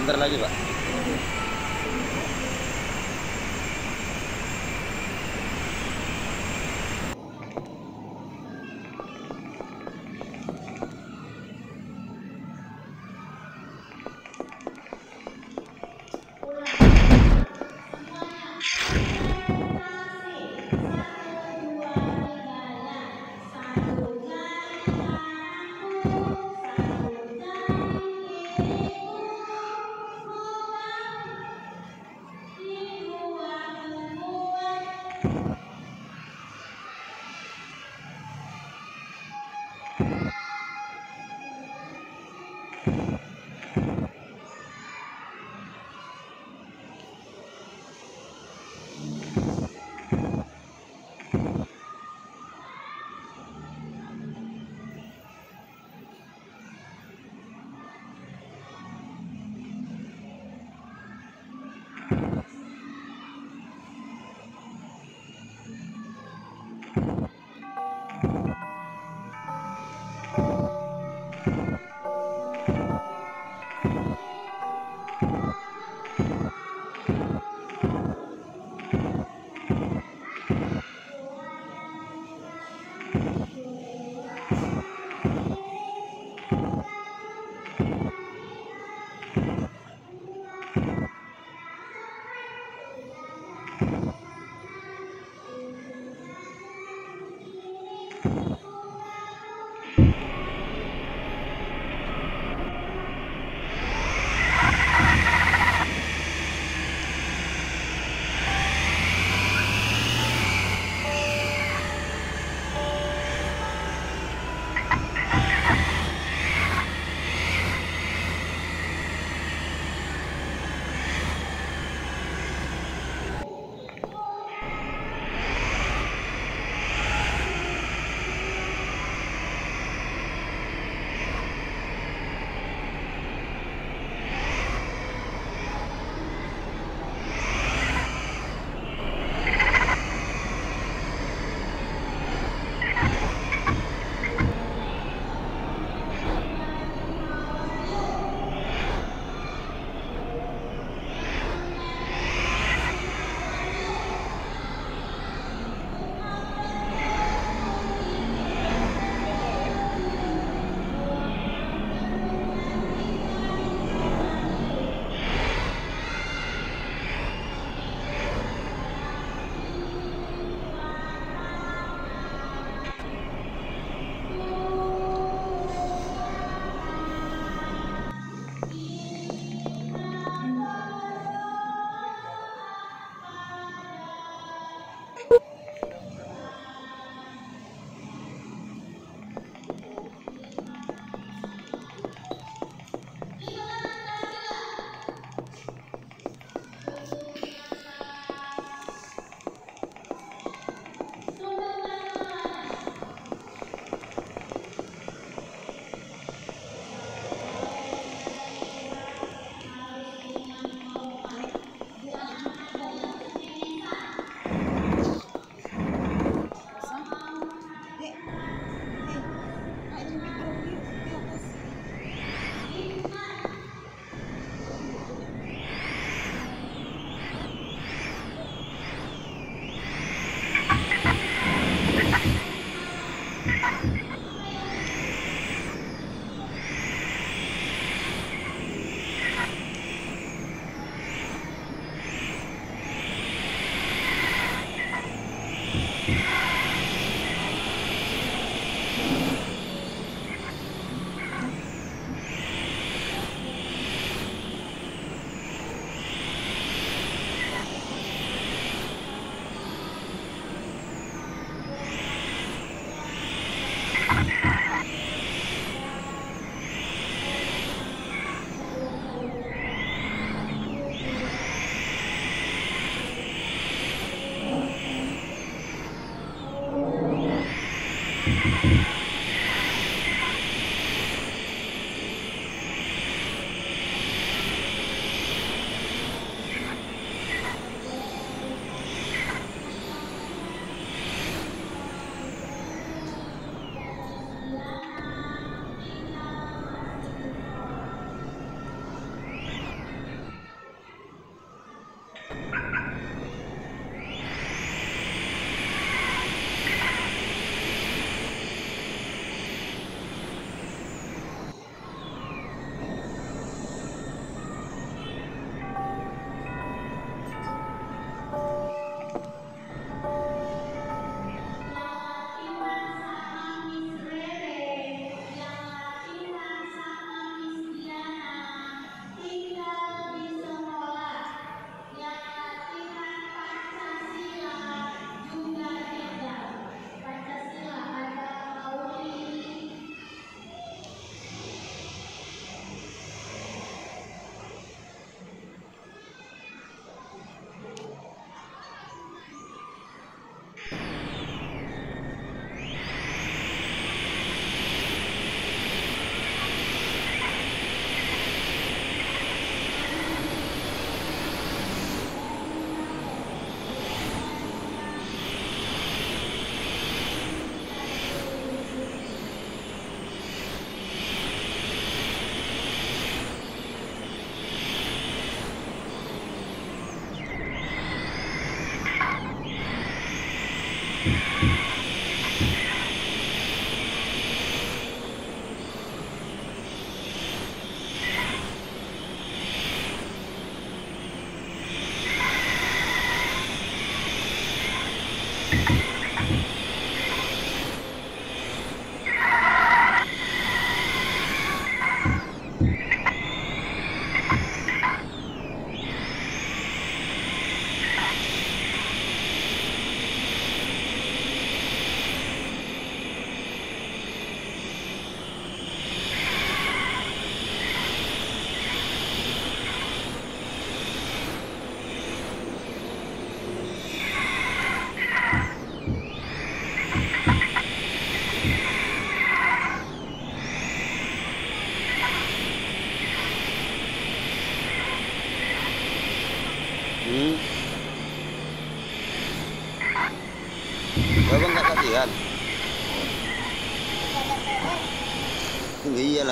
Bentar lagi, Pak.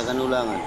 Kanulangan.